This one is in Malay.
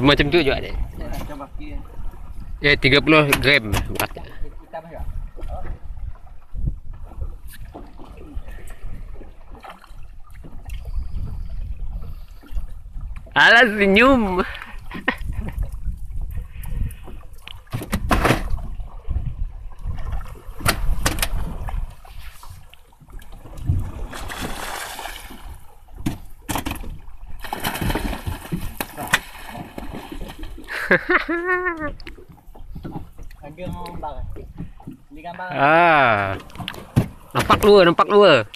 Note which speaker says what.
Speaker 1: Sama macam tu juga
Speaker 2: kira.
Speaker 1: Ya 30 gram berat. Alah senyum.
Speaker 2: Harga mau gambar. Beli gambar.
Speaker 1: ah. Nampak luar, nampak luar.